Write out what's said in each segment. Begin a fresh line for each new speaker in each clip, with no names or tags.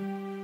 Música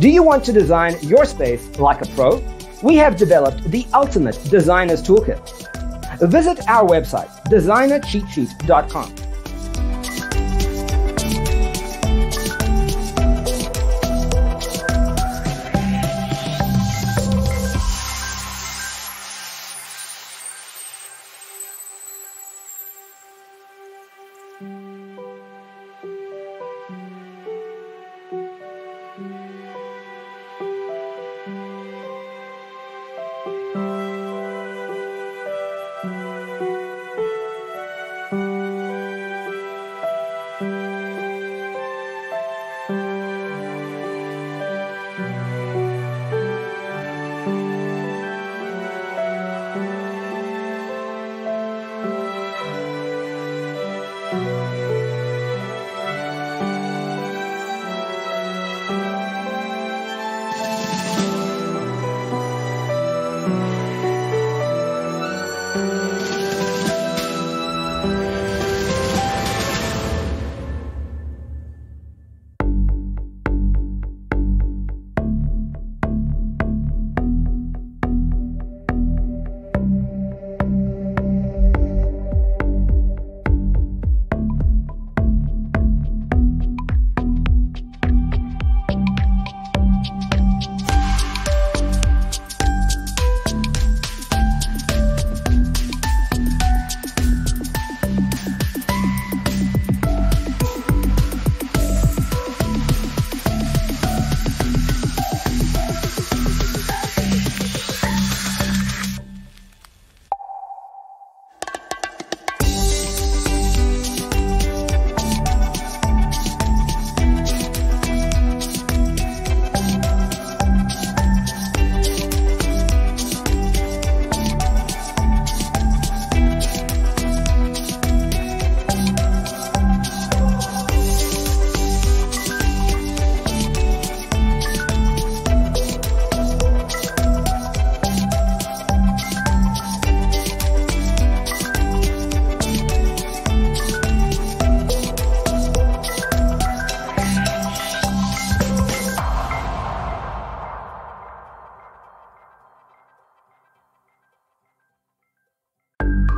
Do you want to design your space like a pro? We have developed the ultimate designer's toolkit. Visit our website, designercheatsheet.com. you